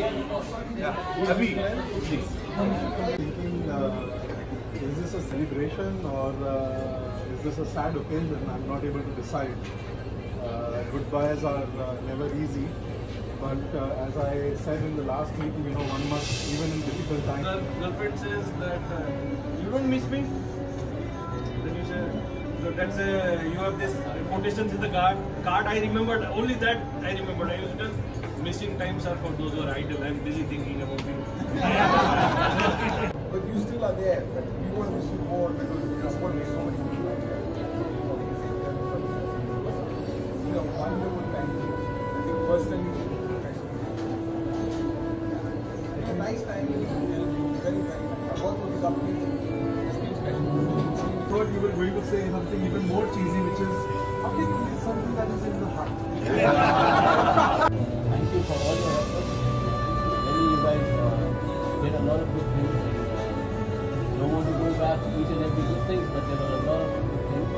Abhi, please. thinking, uh, is this a celebration or uh, is this a sad occasion? I'm not able to decide. Uh, goodbyes are uh, never easy, but uh, as I said in the last meeting, you know, one must, even in difficult times. Girl, girlfriend says that uh, you don't miss me. Then you say so that's uh, you have this quotations in the card. Card I remembered only that I remembered. I used to tell missing times are for those who are idle. I'm busy thinking about you. But you still are there. But we want to miss you more because you know what makes so many people like that. You know, wonderful time. I think personally, it's a nice time. Very, very nice. I work with this company. It's been special. thought you were going to say something even more cheesy, which is, okay, this is something that is in the heart. want to go back to each and every good things, but there were a lot of good things.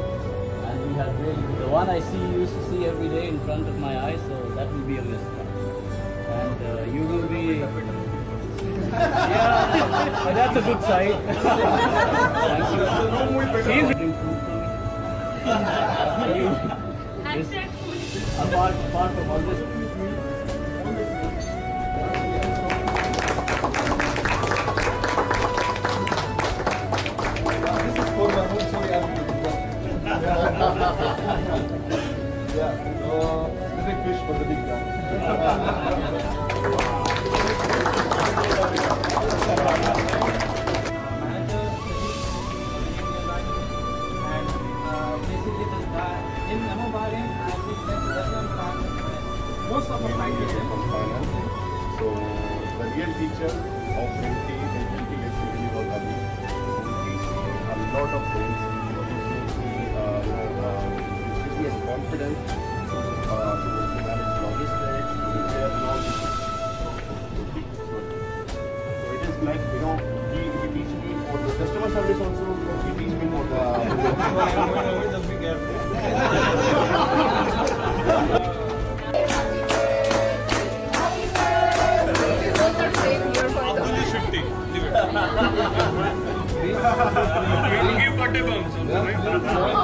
And we had really the one I see used to see every day in front of my eyes, so that will be a miss. And uh, you will be. yeah, but that's a good sign. Thank you. He's improved from it. You- Hashtag food. apart, apart from all this, This big fish for the big guy. uh, most of my time him. from finance. So the real of MT and MT is really was a lot of things. Makes me, uh, you uh, uh, to manage logistics, to prepare and all this. So, so it is like, you know, he, he teach me for the customer service also, he teach me for the With a big airplane. Only 50. Leave it. We will give bumps. right?